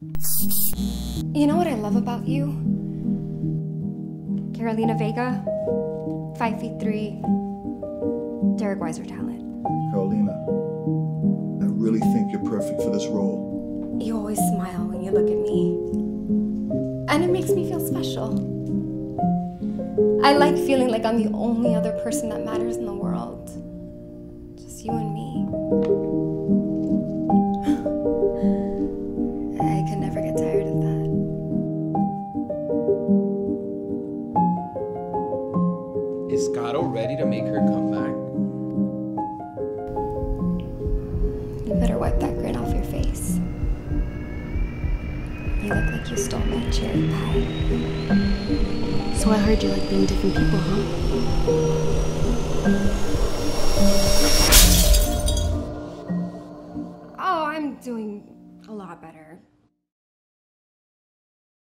You know what I love about you? Carolina Vega, five feet three, Derek Weiser talent. Carolina, I really think you're perfect for this role. You always smile when you look at me, and it makes me feel special. I like feeling like I'm the only other person that matters in the world. Just you and me. Is Caro ready to make her comeback? You better wipe that grin off your face. You look like you stole my cherry pie. So I heard you like being different people, huh? Oh, I'm doing a lot better.